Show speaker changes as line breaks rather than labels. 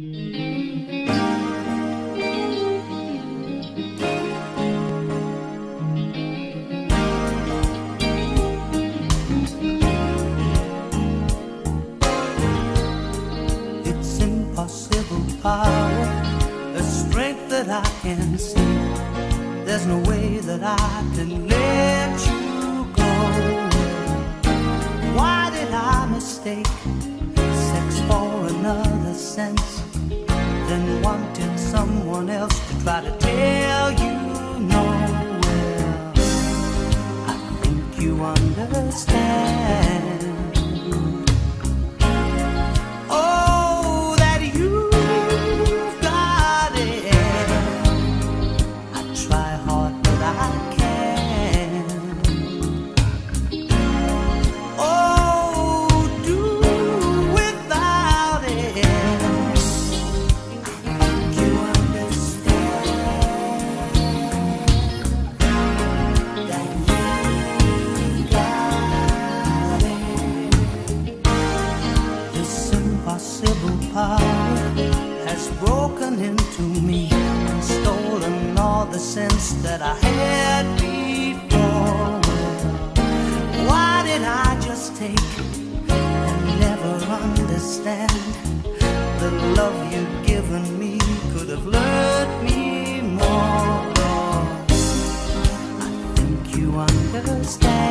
It's impossible power, a strength that I can see. There's no way that I can let understand. Impossible power has broken into me and stolen all the sense that I had before. Why did I just take and never understand the love you've given me could have learned me more? I think you understand.